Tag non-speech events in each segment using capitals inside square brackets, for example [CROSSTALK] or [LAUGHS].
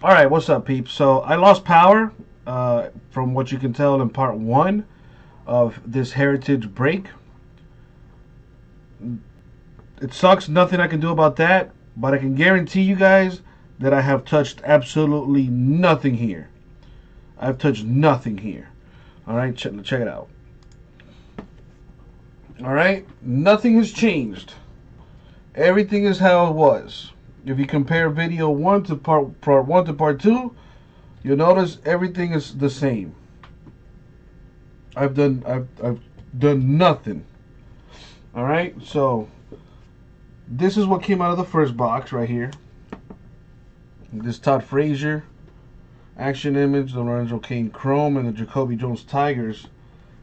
All right, what's up, peeps? So I lost power uh, from what you can tell in part one of this heritage break. It sucks, nothing I can do about that, but I can guarantee you guys that I have touched absolutely nothing here. I've touched nothing here. All right, check, check it out. All right, nothing has changed. Everything is how it was. If you compare video one to part part one to part two, you'll notice everything is the same. I've done I've I've done nothing. All right, so this is what came out of the first box right here. This Todd Frazier action image, the Lorenzo Cain Chrome, and the Jacoby Jones Tigers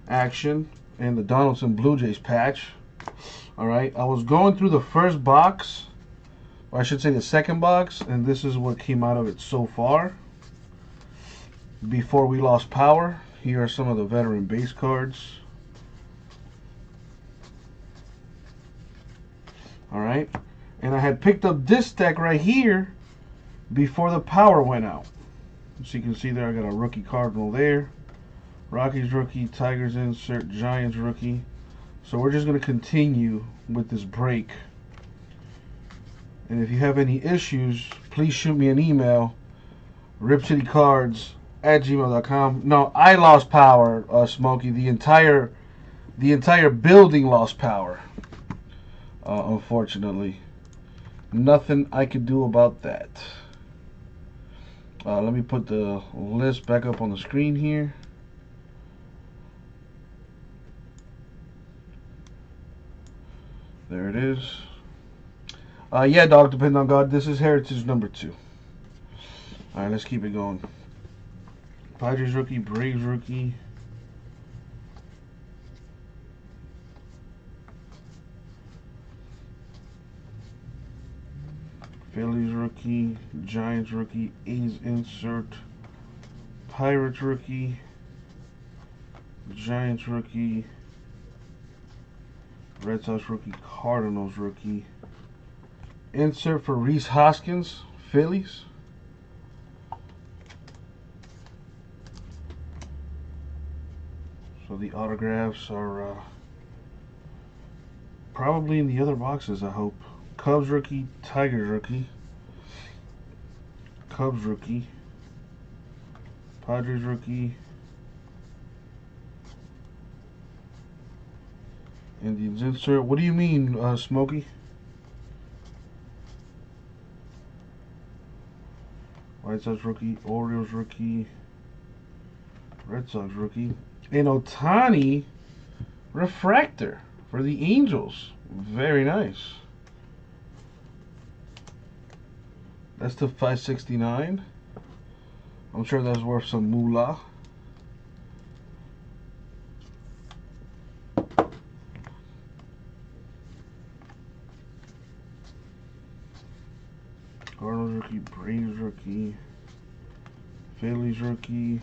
action, and the Donaldson Blue Jays patch. All right, I was going through the first box, I should say the second box, and this is what came out of it so far. Before we lost power, here are some of the veteran base cards. All right, and I had picked up this deck right here before the power went out. As you can see there, I got a rookie Cardinal there. Rockies rookie, Tigers insert, Giants rookie, so we're just going to continue with this break. And if you have any issues, please shoot me an email, ripcitycards at gmail.com. No, I lost power, uh, Smokey. The entire, the entire building lost power. Uh, unfortunately, nothing I could do about that. Uh, let me put the list back up on the screen here. There it is. Uh, yeah, dog, depending on God. This is Heritage number two. All right, let's keep it going. Padres rookie, Braves rookie. Phillies rookie, Giants rookie, A's insert, Pirates rookie, Giants rookie, Red Sox rookie, Cardinals rookie. Insert for Rhys Hoskins, Phillies. So the autographs are uh, probably in the other boxes, I hope. Cubs rookie, Tigers rookie. Cubs rookie. Padres rookie. Indians insert. What do you mean, uh, Smokey? White Sox rookie, Orioles rookie, Red Sox rookie, and Ohtani refractor for the Angels. Very nice. That's the 569. I'm sure that's worth some moolah. Cardinals rookie, Braves rookie, Phillies rookie,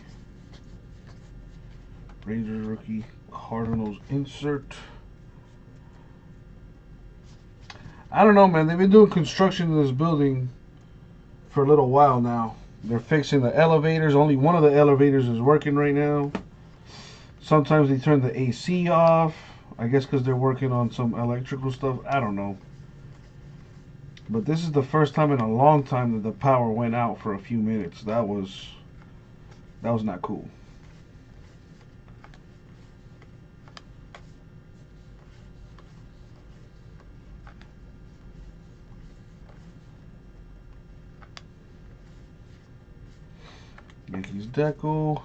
Rangers rookie, Cardinals insert. I don't know, man. They've been doing construction in this building for a little while now. They're fixing the elevators. Only one of the elevators is working right now. Sometimes they turn the AC off. I guess because they're working on some electrical stuff. I don't know. But this is the first time in a long time that the power went out for a few minutes. That was that was not cool. Yankees Deckle.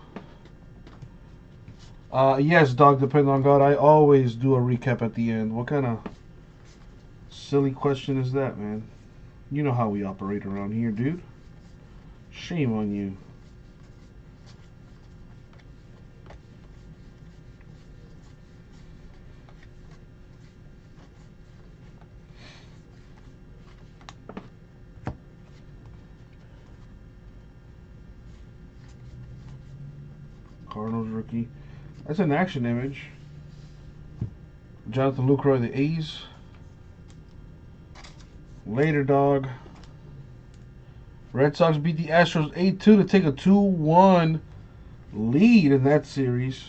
Uh, yes, dog, depending on God, I always do a recap at the end. What kind of silly question is that, man? You know how we operate around here, dude. Shame on you. Cardinals rookie. That's an action image. Jonathan Lucroy, the A's. Later, dog. Red Sox beat the Astros 8 2 to take a 2 1 lead in that series.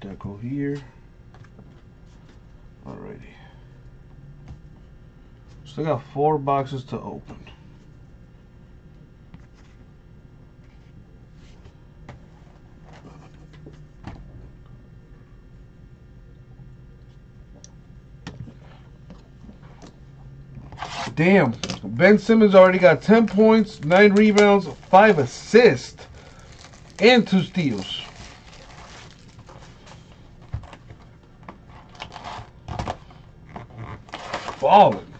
Deckle here. Alrighty. Still got four boxes to open. Damn. Ben Simmons already got 10 points, 9 rebounds, 5 assists, and 2 steals. Balling.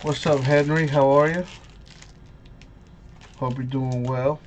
What's up, Henry? How are you? Hope you're doing well.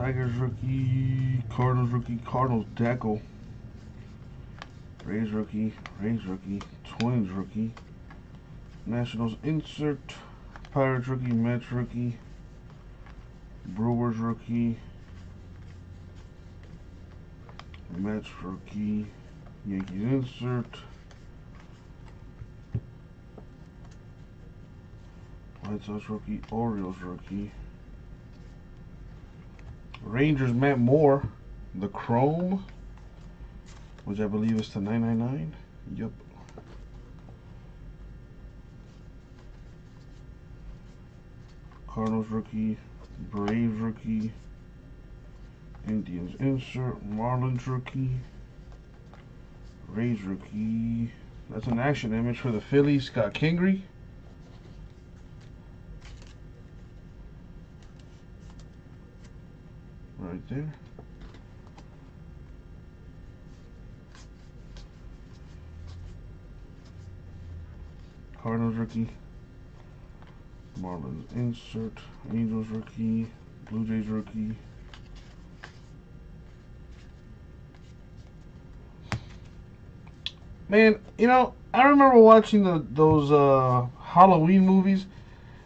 Tigers rookie, Cardinals rookie, Cardinals Deckle, Rays rookie, Rays rookie, Twins rookie, Nationals insert, Pirates rookie, Mets rookie, Brewers rookie, Mets rookie, Yankees insert, White Sox rookie, Orioles rookie. Rangers Matt Moore, the Chrome, which I believe is to 999. Yep. Cardinals rookie, Braves rookie, Indians insert, Marlins rookie, Rays rookie. That's an action image for the Phillies, Scott Kingery. Right there. Cardinals rookie. Marlins insert. Angels rookie. Blue Jays rookie. Man, you know, I remember watching the those uh, Halloween movies,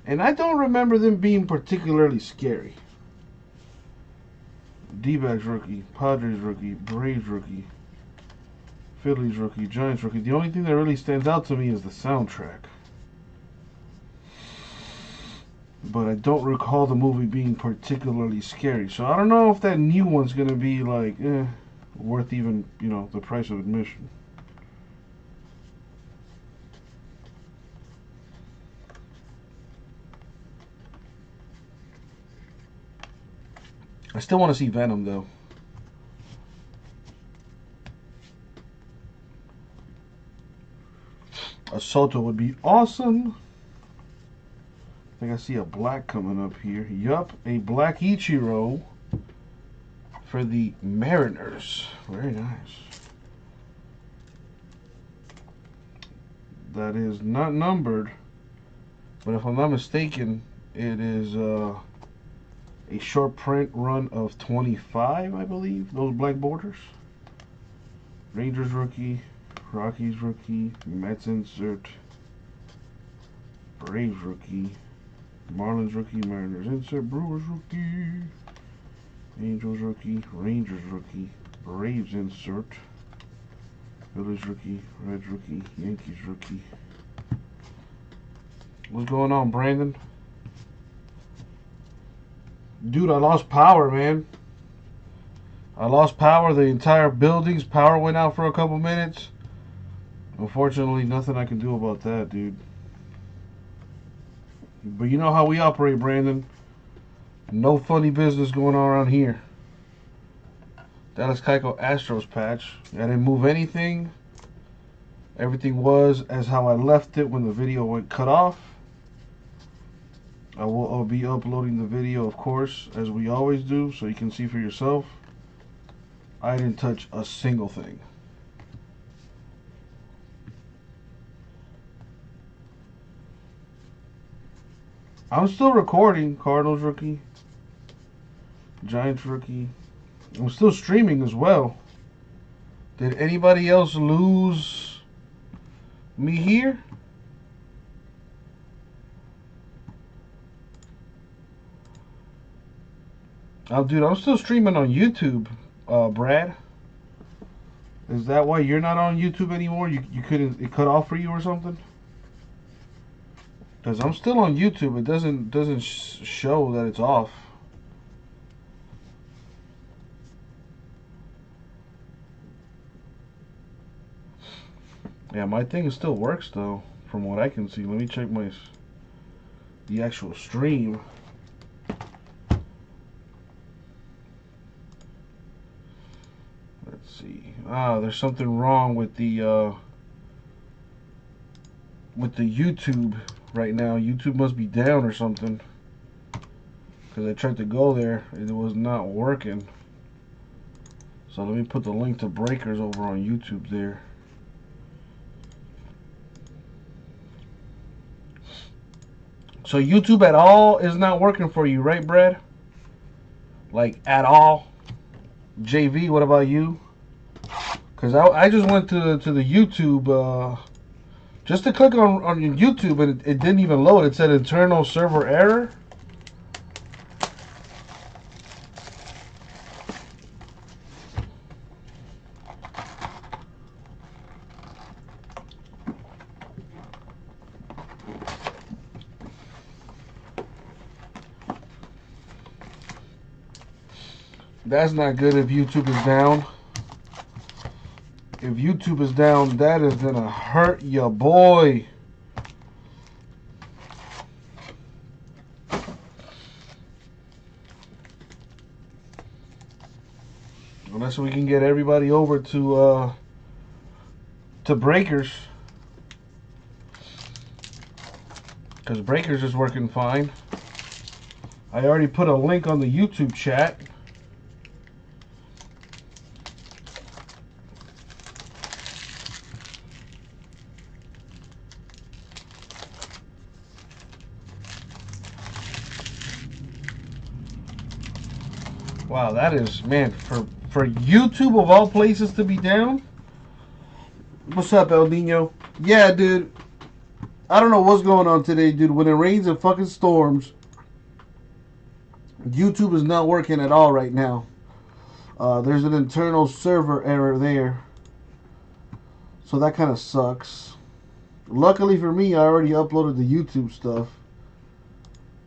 and I don't remember them being particularly scary. D-backs rookie, Padres rookie, Braves rookie, Phillies rookie, Giants rookie. The only thing that really stands out to me is the soundtrack. But I don't recall the movie being particularly scary. So I don't know if that new one's going to be like, eh, worth even, you know, the price of admission. I still want to see Venom though. A Soto would be awesome. I think I see a black coming up here. Yup, a black Ichiro for the Mariners. Very nice. That is not numbered, but if I'm not mistaken, it is uh, a short print run of 25, I believe, those black borders. Rangers rookie, Rockies rookie, Mets insert, Braves rookie, Marlins rookie, Mariners insert, Brewers rookie, Angels rookie, Rangers rookie, Braves insert, Phillies rookie, Reds rookie, Yankees rookie. What's going on, Brandon? Dude, I lost power, man. I lost power. The entire building's power went out for a couple minutes. Unfortunately, nothing I can do about that, dude. But you know how we operate, Brandon. No funny business going on around here. Dallas Keuchel Astros patch. I didn't move anything. Everything was as how I left it when the video went cut off. I will I'll be uploading the video, of course, as we always do, so you can see for yourself. I didn't touch a single thing. I'm still recording Cardinals rookie, Giants rookie. I'm still streaming as well. Did anybody else lose me here? Oh, dude, I'm still streaming on YouTube, uh, Brad. Is that why you're not on YouTube anymore? You, you couldn't, it cut off for you or something? Because I'm still on YouTube. It doesn't, doesn't sh show that it's off. Yeah, my thing still works though, from what I can see. Let me check my, the actual stream. See. Ah, there's something wrong with the uh, with the YouTube right now. YouTube must be down or something. Because I tried to go there, and it was not working. So let me put the link to Breakers over on YouTube there. So YouTube at all is not working for you, right, Brad? Like at all? JV, what about you? Cause I, I just went to to the YouTube uh, just to click on on YouTube and it, it didn't even load. It said internal server error. That's not good if YouTube is down. If YouTube is down, that is gonna hurt your boy. Unless we can get everybody over to uh, to Breakers. Because Breakers is working fine. I already put a link on the YouTube chat. Wow, that is, man, for, for YouTube of all places to be down. What's up, El Nino? Yeah, dude. I don't know what's going on today, dude. When it rains and fucking storms, YouTube is not working at all right now. Uh, there's an internal server error there. So that kind of sucks. Luckily for me, I already uploaded the YouTube stuff.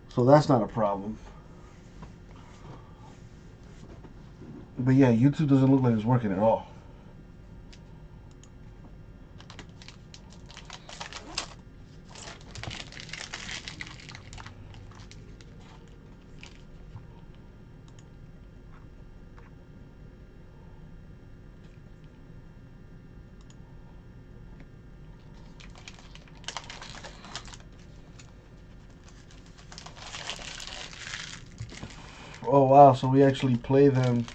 So that's not a problem. But yeah, YouTube doesn't look like it's working at all. Oh wow, so we actually play them.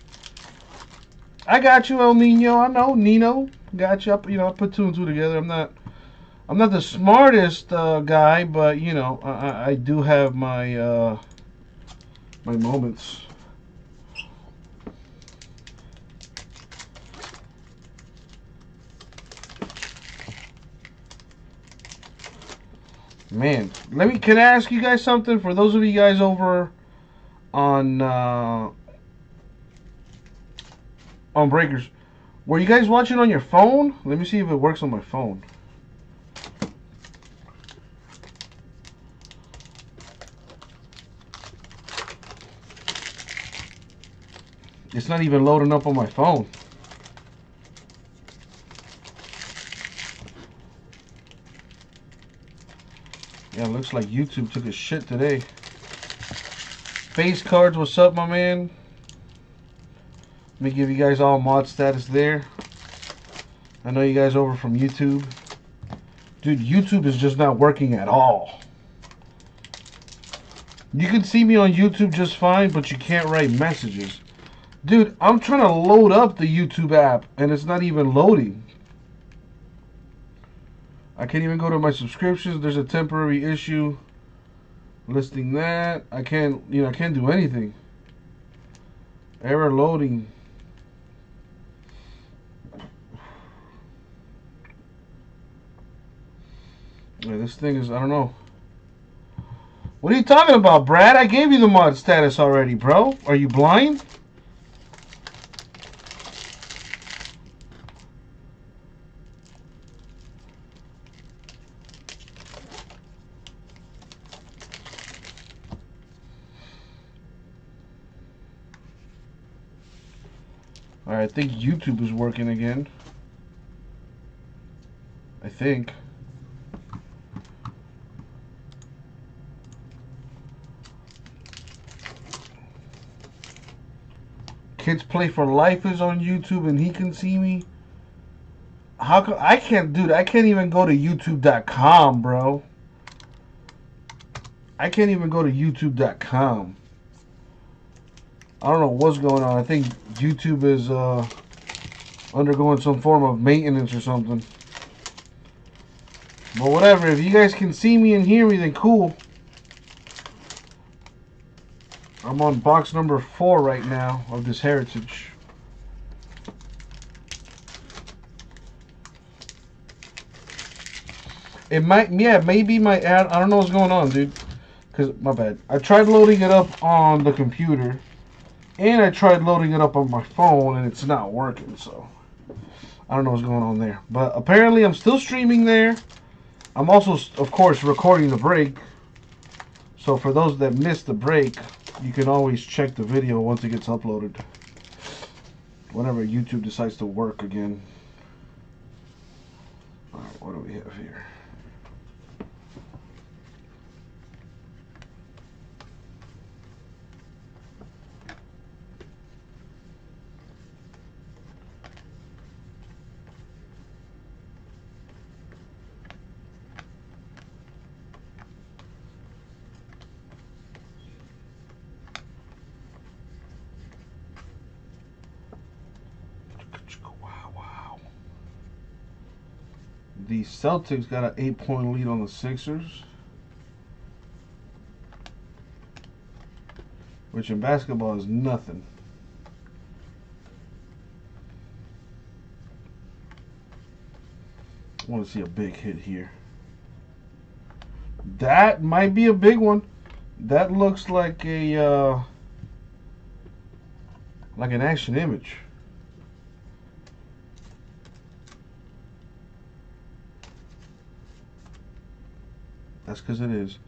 I got you, El Nino. I know Nino. Got you. You know, I put two and two together. I'm not. I'm not the smartest uh, guy, but you know, I, I do have my uh, my moments. Man, let me. Can I ask you guys something? For those of you guys over on uh, on Breakers. Were you guys watching on your phone? Let me see if it works on my phone. It's not even loading up on my phone. Yeah, looks like YouTube took a shit today. Face cards, what's up, my man? Let me give you guys all mod status there. I know you guys over from YouTube. Dude, YouTube is just not working at all. You can see me on YouTube just fine, but you can't write messages. Dude, I'm trying to load up the YouTube app, and it's not even loading. I can't even go to my subscriptions. There's a temporary issue listing that I can't you know I can't do anything error loading yeah, this thing is I don't know what are you talking about Brad I gave you the mod status already bro are you blind Alright, I think YouTube is working again. I think. Kids Play for Life is on YouTube and he can see me. How come I can't dude, I can't even go to youtube.com, bro. I can't even go to youtube.com. I don't know what's going on. I think YouTube is uh, undergoing some form of maintenance or something. But whatever, if you guys can see me and hear me, then cool. I'm on box number four right now of this Heritage. It might, yeah, maybe my ad, I don't know what's going on, dude. Because, my bad. I tried loading it up on the computer. And I tried loading it up on my phone and it's not working, so I don't know what's going on there. But apparently I'm still streaming there. I'm also, of course, recording the break. So for those that missed the break, you can always check the video once it gets uploaded. Whenever YouTube decides to work again. Alright, what do we have here? The Celtics got an eight point lead on the Sixers. Which in basketball is nothing. I want to see a big hit here. That might be a big one. That looks like a uh, like an action image. That's because it is.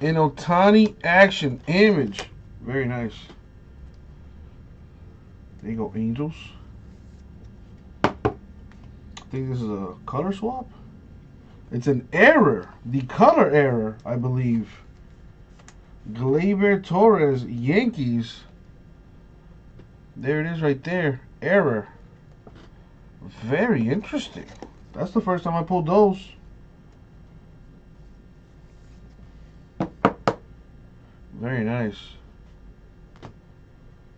An Ohtani action image. Very nice. There you go, Angels. I think this is a color swap. It's an error. The color error, I believe. Gleyber Torres, Yankees. There it is right there. Error. Very interesting. That's the first time I pulled those. Very nice.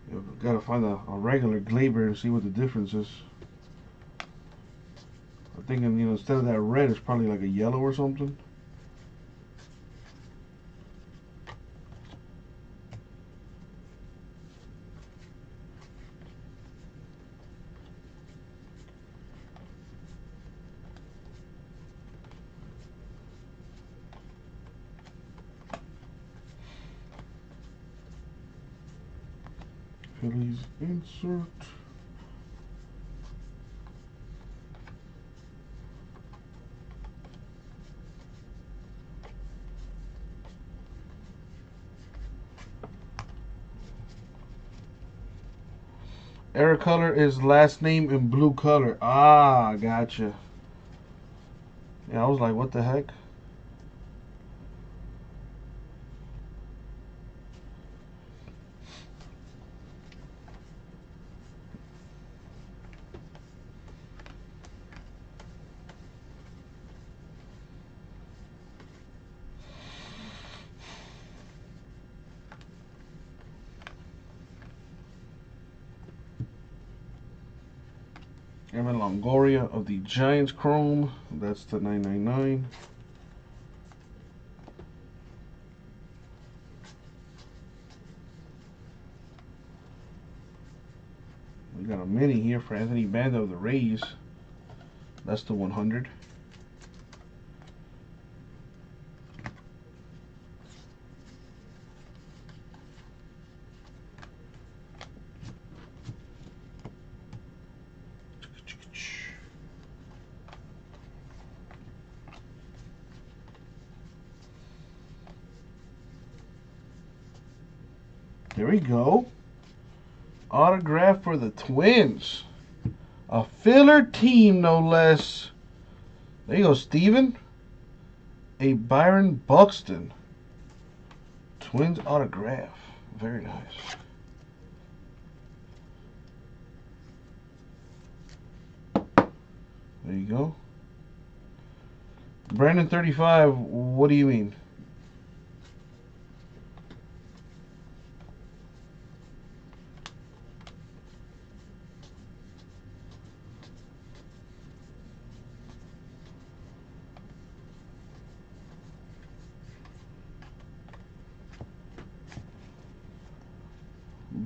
You gotta find a, a regular Gleyber and see what the difference is. I'm thinking, you know, instead of that red, it's probably like a yellow or something. Phillies insert. Error color is last name in blue color. Ah, gotcha. Yeah, I was like, what the heck? Evan Longoria of the Giants Chrome. That's the 999. We got a mini here for Anthony Banda of the Rays. That's the 100. There we go. Autograph for the Twins. A filler team, no less. There you go, Steven. A Byron Buxton. Twins autograph. Very nice. There you go. Brandon 35, what do you mean?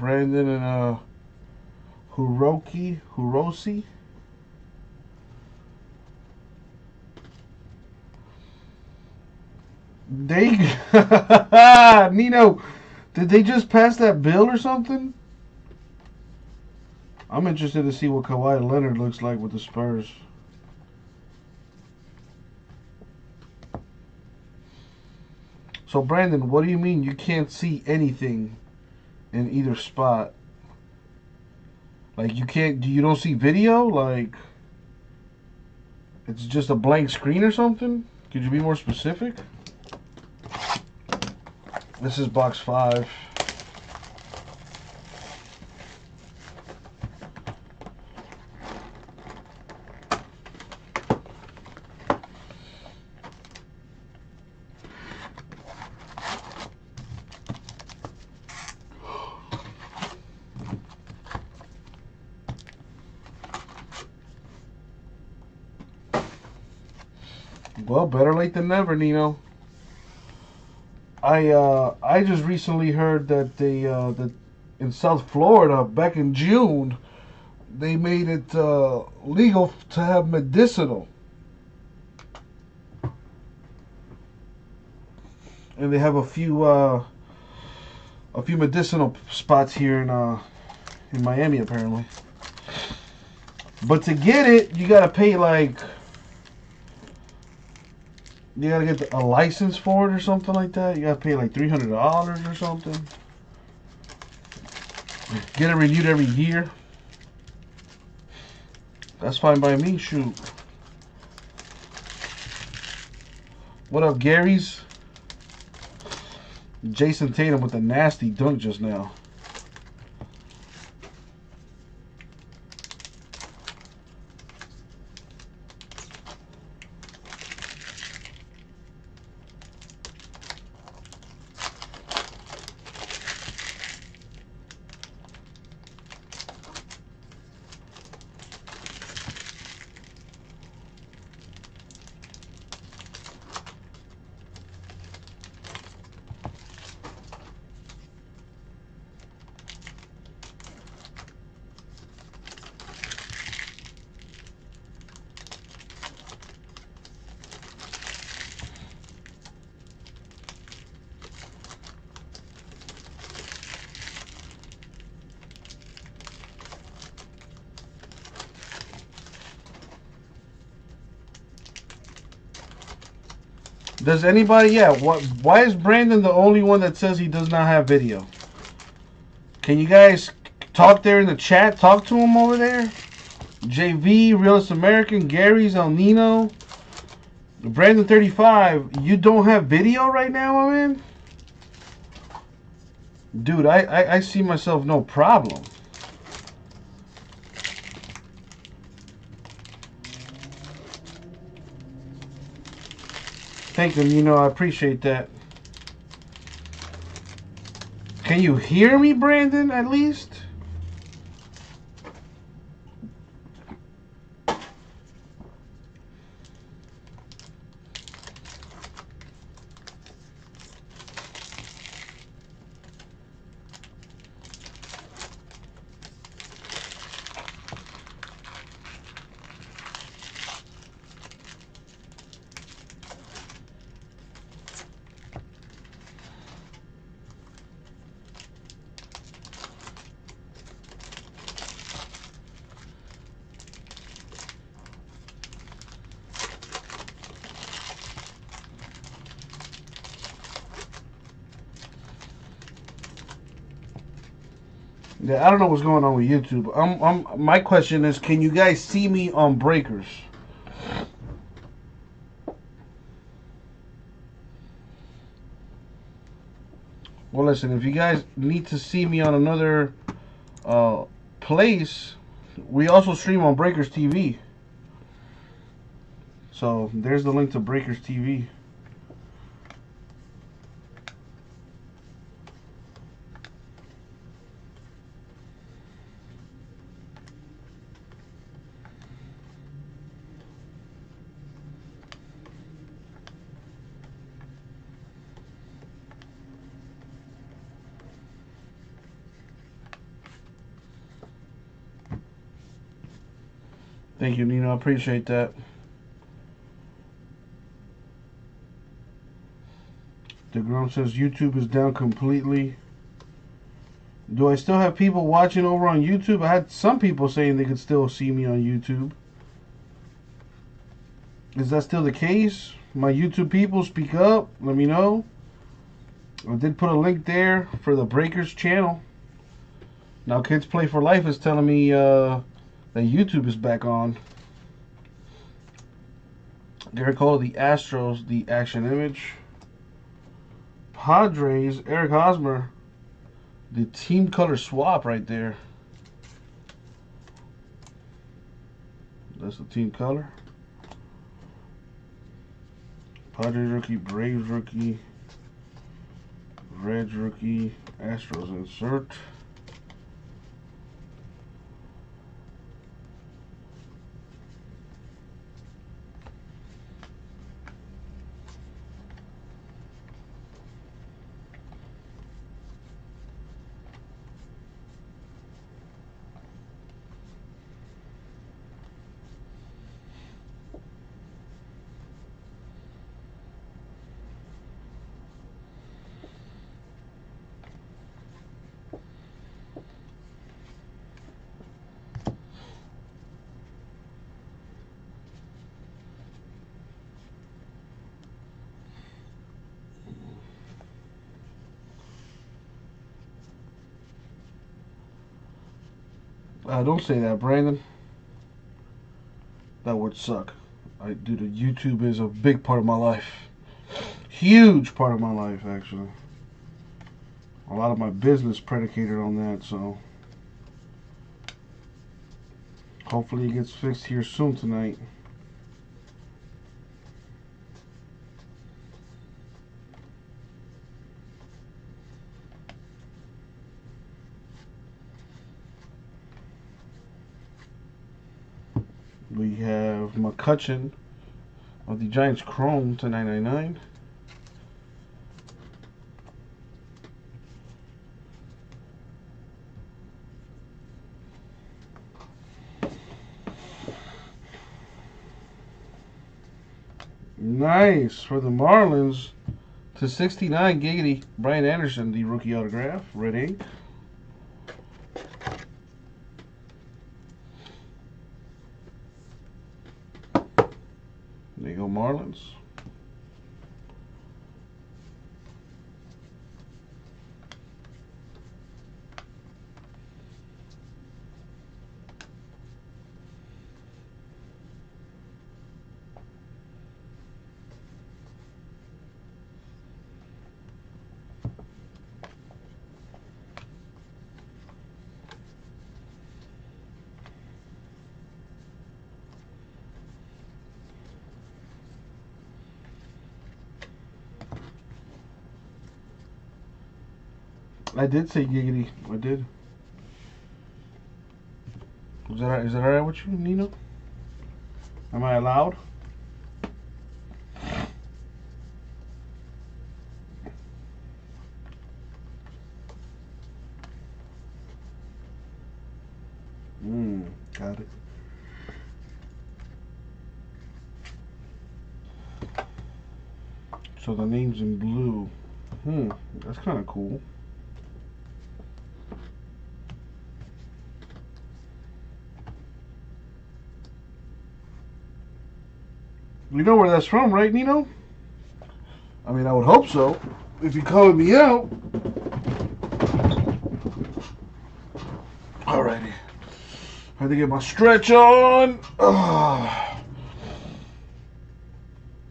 Brandon and uh Huroki Hurosi. They [LAUGHS] Nino, did they just pass that bill or something? I'm interested to see what Kawhi Leonard looks like with the Spurs. So Brandon, what do you mean you can't see anything in either spot? Like you can't, you don't see video? Like it's just a blank screen or something? Could you be more specific? This is box five. Well, better late than never, Nino. I uh, I just recently heard that they uh, that in South Florida back in June they made it uh, legal to have medicinal, and they have a few uh, a few medicinal spots here in uh, in Miami apparently. But to get it, you gotta pay like you gotta get a license for it or something like that. You gotta pay like three hundred dollars or something. Get it renewed every year. That's fine by me. Shoot. What up, Gary's? Jayson Tatum with a nasty dunk just now. Does anybody, yeah, what, why is Brandon the only one that says he does not have video? Can you guys talk there in the chat? Talk to him over there. JV, Realist American, Gary's El Nino. Brandon 35, you don't have video right now, my man? Dude, I, I, I see myself no problem. Thank you, you know, I appreciate that. Can you hear me, Brandon, at least? Yeah, I don't know what's going on with YouTube. I'm, I'm, my question is, can you guys see me on Breakers? Well, listen, if you guys need to see me on another uh, place, we also stream on Breakers TV. So there's the link to Breakers TV. Thank you, Nino. I appreciate that. The says YouTube is down completely. Do I still have people watching over on YouTube? I had some people saying they could still see me on YouTube. Is that still the case? My YouTube people, speak up. Let me know. I did put a link there for the Breakers channel. Now, Kids Play for Life is telling me uh, that YouTube is back on. Gerrit Cole, the Astros, the action image. Padres, Eric Hosmer, the team color swap right there. That's the team color. Padres rookie, Braves rookie, Reds rookie, Astros insert. Don't say that, Brandon. That would suck. I, dude, YouTube is a big part of my life. Huge part of my life, actually. A lot of my business predicated on that, so. Hopefully it gets fixed here soon tonight. We have McCutchen of the Giants Chrome to 999. Nice for the Marlins to 69 Giggity. Brian Anderson, the rookie autograph, red ink. There you go, Marlins. I did say giggity. I did. Is that is that alright with you, Nino? Am I allowed? Mmm, got it. So the name's in blue. Hmm, that's kind of cool. You know where that's from, right, Nino? I mean, I would hope so. If you called me out. Alrighty. I had to get my stretch on. Ugh. [SIGHS]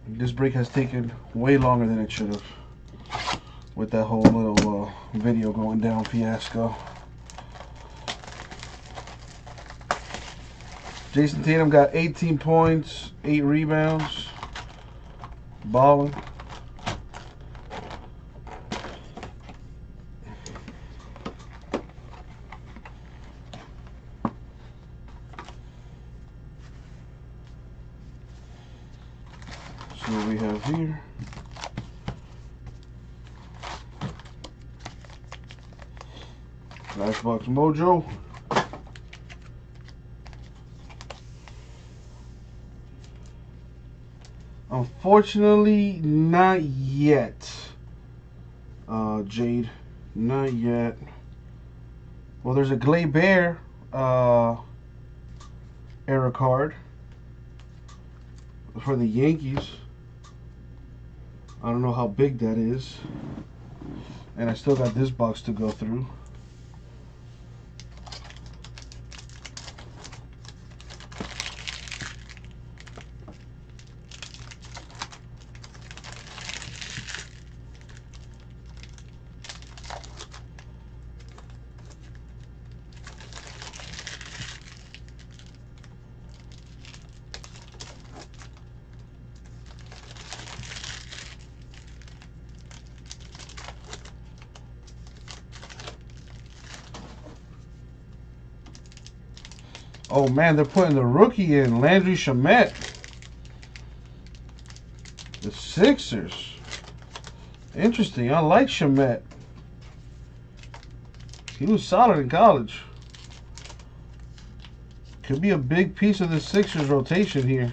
This break has taken way longer than it should have. With that whole little uh, video going down fiasco. Jayson Tatum got 18 points, 8 rebounds, balling. So we have here. Flashbox Mojo. Unfortunately, not yet. Uh, Jade, not yet. Well, there's a Gleyber uh, error card for the Yankees. I don't know how big that is. And I still got this box to go through. Man, they're putting the rookie in, Landry Shamet. The Sixers. Interesting. I like Shamet. He was solid in college. Could be a big piece of the Sixers rotation here.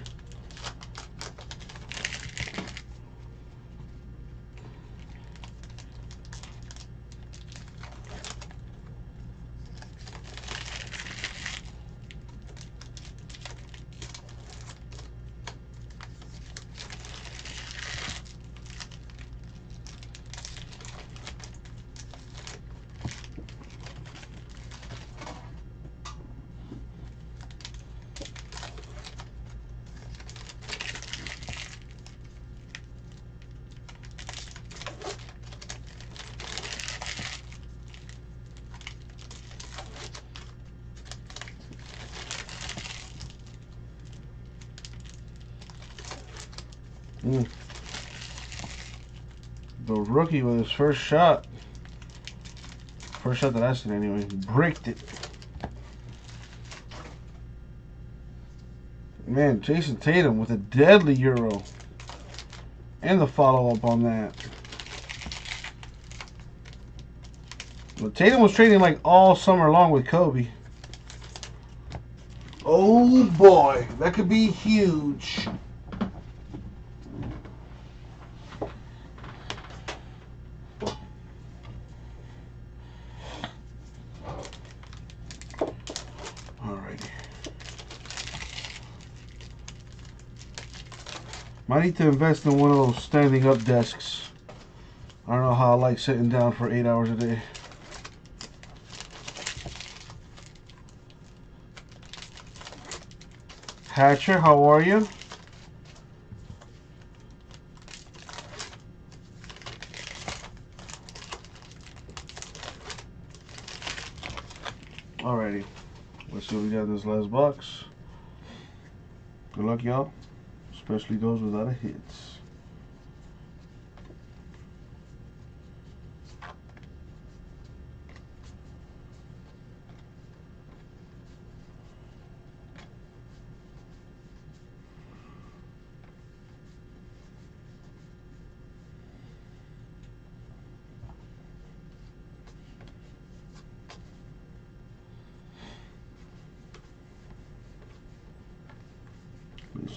Mm. The rookie with his first shot. First shot that I seen anyway. Bricked it. Man, Jayson Tatum with a deadly Euro. And the follow-up on that. Tatum was trading like all summer long with Kobe. Oh boy, that could be huge. Might need to invest in one of those standing up desks. I don't know how I like sitting down for eight hours a day. Hatcher, how are you? Alrighty. Let's see what we got in this last box. Good luck, y'all especially those without a hits.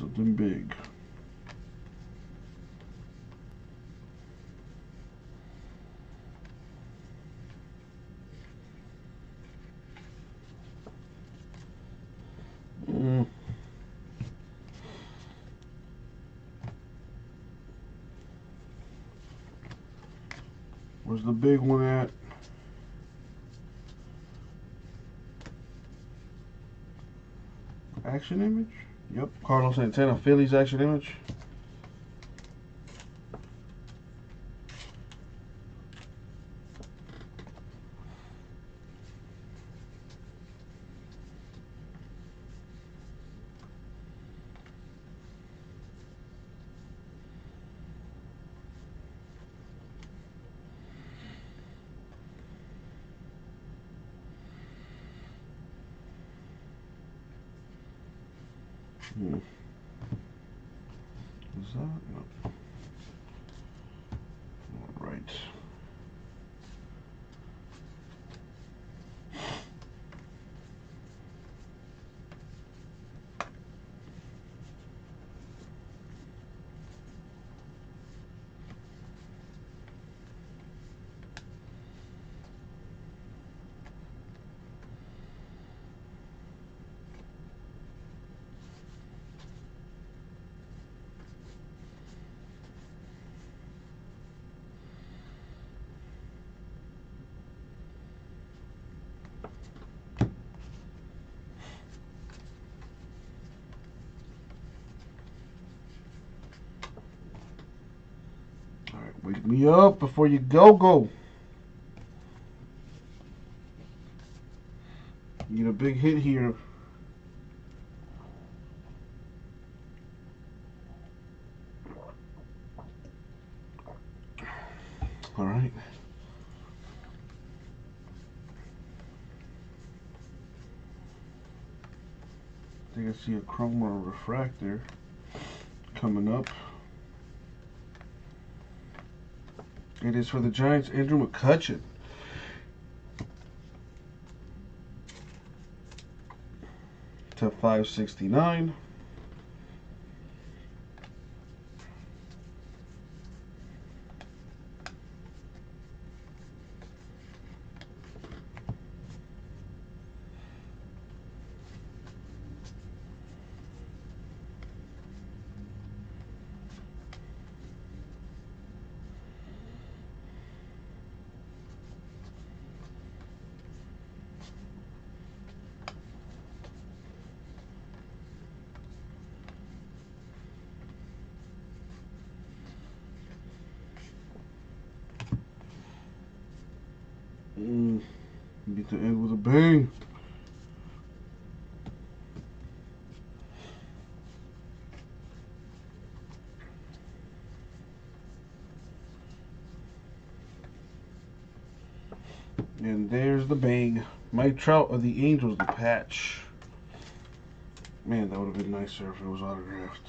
Something big. Mm. Where's the big one at? Action image? Yep, Carlos Santana, Phillies action image. Hmm. Is that? No. All right. Wake me up before you go go. You get a big hit here. All right. think I see a chrome refractor coming up. It is for the Giants, Andrew McCutchen. To 569. Mm, get to end with a bang. And there's the bang. Mike Trout of the Angels, the patch. Man, that would have been nicer if it was autographed.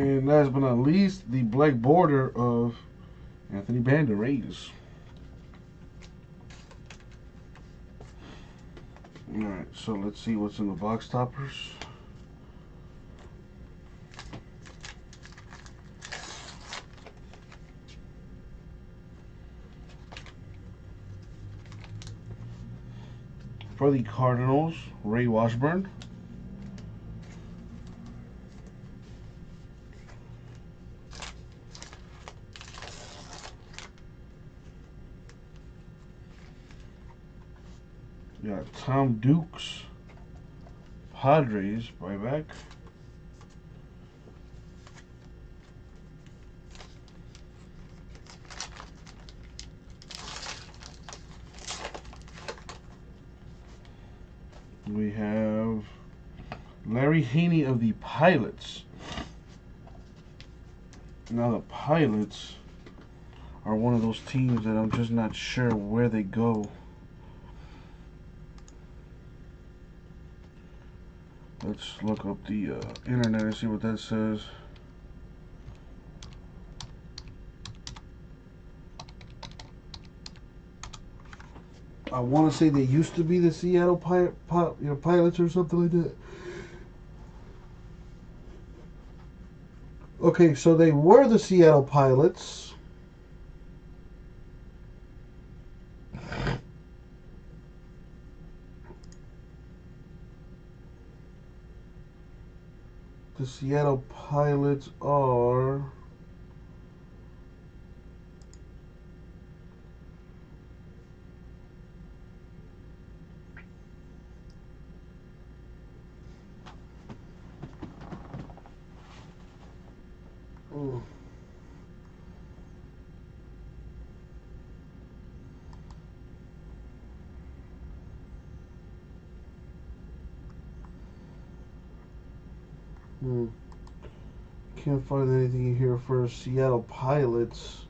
And last but not least, the black border of Anthony Banda Rays. Alright, so let's see what's in the box toppers. For the Cardinals, Ray Washburn. You got Tom Dukes, Padres, back. We have Larry Haney of the Pilots. Now the Pilots are one of those teams that I'm just not sure where they go. Let's look up the uh, internet and see what that says. I want to say they used to be the Seattle Pi- Pi- you know, Pilots or something like that. Okay, so they were the Seattle Pilots. The Seattle Pilots are. Find anything here for Seattle Pilots.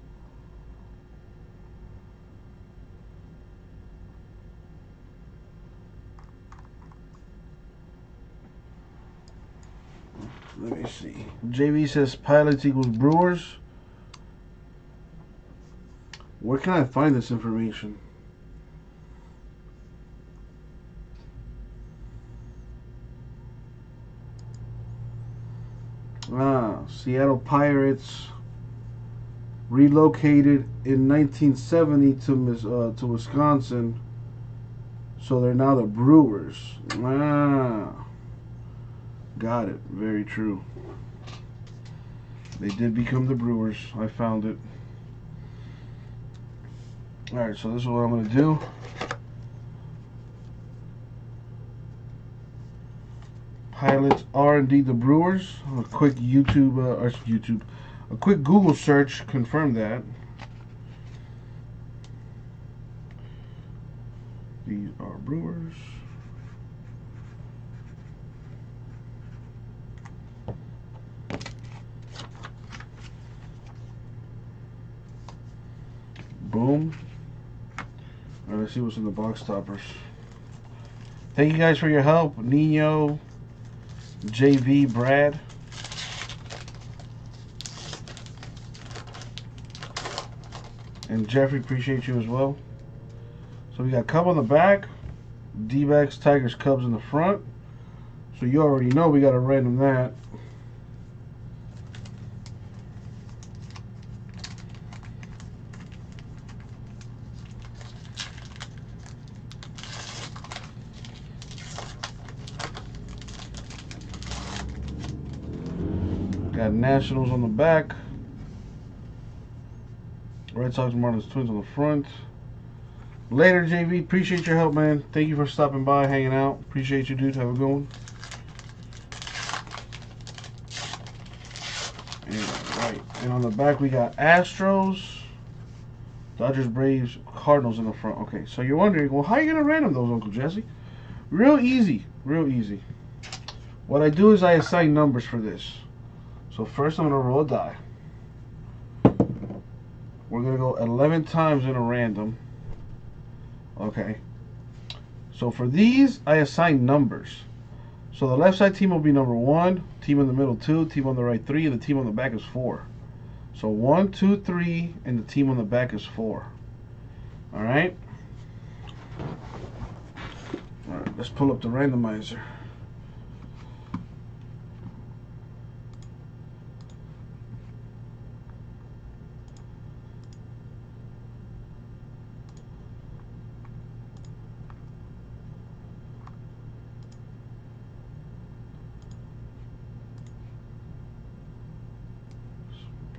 Let me see. JV says Pilots equals Brewers. Where can I find this information? Ah, Seattle Pilots relocated in 1970 to uh, to Wisconsin, so they're now the Brewers. Ah, got it. Very true. They did become the Brewers. I found it. All right, so this is what I'm gonna do. Pilots are indeed the Brewers. A quick YouTube, uh, or YouTube, a quick Google search confirmed that. These are Brewers. Boom. All right, let's see what's in the box toppers. Thank you guys for your help. Nino, JV, Brad. And Jeffrey, appreciate you as well. So we got Cub on the back, D-backs, Tigers, Cubs in the front. So you already know we got to random that. Got Nationals on the back. Red Sox, Marlins, Twins on the front. Later, JV. Appreciate your help, man. Thank you for stopping by, hanging out. Appreciate you, dude. Have a good one. And, right. And on the back, we got Astros, Dodgers, Braves, Cardinals in the front. Okay, so you're wondering, well, how are you going to random those, Uncle Jesse? Real easy. Real easy. What I do is I assign numbers for this. So first I'm going to roll a die. We're going to go 11 times in a random. Okay. So for these, I assign numbers. So the left side team will be number one, team in the middle two, team on the right three, and the team on the back is four. So one, two, three, and the team on the back is four. All right. All right. Let's pull up the randomizer.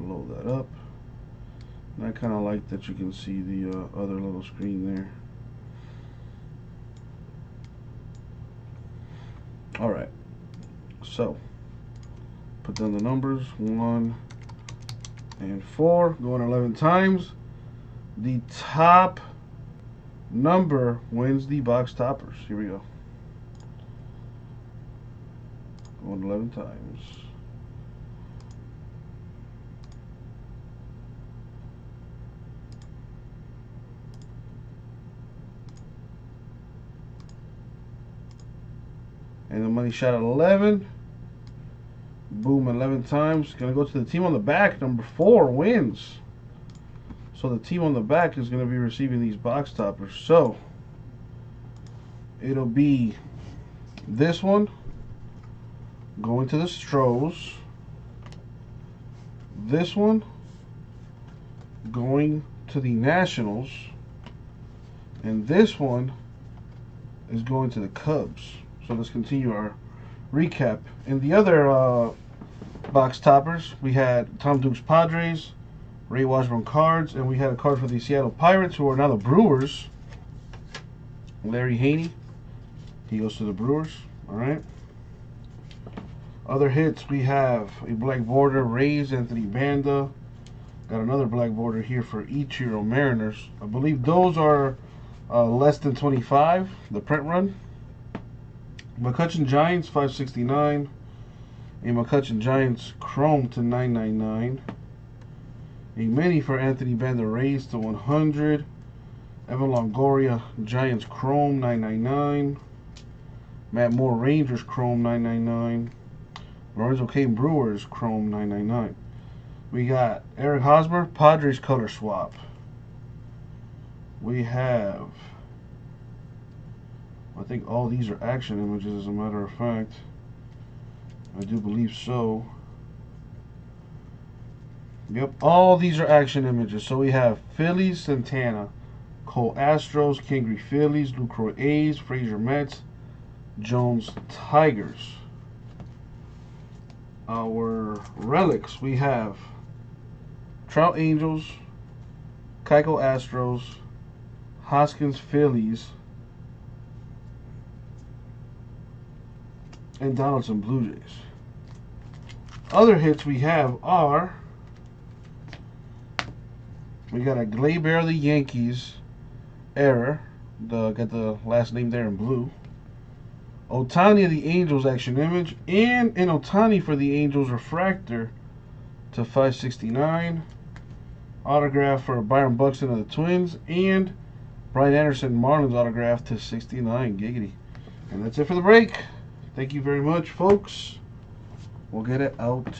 blow that up. And I kind of like that you can see the uh, other little screen there. Alright, so put down the numbers 1 and 4, going 11 times. The top number wins the box toppers. Here we go. Going 11 times. The money shot at 11. Boom, 11 times. Going to go to the team on the back. Number 4 wins. So the team on the back is going to be receiving these box toppers. So, it'll be this one going to the Stros. This one going to the Nationals. And this one is going to the Cubs. So let's continue our recap. In the other uh, box toppers, we had Tom Dukes Padres, Ray Washburn Cards, and we had a card for the Seattle Pilots, who are now the Brewers. Larry Haney. He goes to the Brewers. All right. Other hits, we have a black border, Rays, Anthony Banda. Got another black border here for Ichiro Mariners. I believe those are uh, less than 25, the print run. McCutchen Giants 569. A McCutchen Giants Chrome to 999. A mini for Anthony Banda Rays to 100. Evan Longoria Giants Chrome 999. Matt Moore Rangers Chrome 999. Lorenzo Cain Brewers Chrome 999. We got Eric Hosmer Padres color swap. We have I think all these are action images as a matter of fact. I do believe so. Yep, all these are action images. So we have Phillies, Santana, Cole Astros, Kingery Phillies, Lucroy A's, Frazier Mets, Jones Tigers. Our relics, we have Trout Angels, Keuchel Astros, Hoskins Phillies, and Donaldson Blue Jays. Other hits we have are we got a Gleyber the Yankees error. The got the last name there in blue. Ohtani of the Angels action image and an Ohtani for the Angels refractor to 569. Autograph for Byron Buxton of the Twins and Brian Anderson Marlins autograph to 69 giggity. And that's it for the break. Thank you very much, folks. We'll get it out to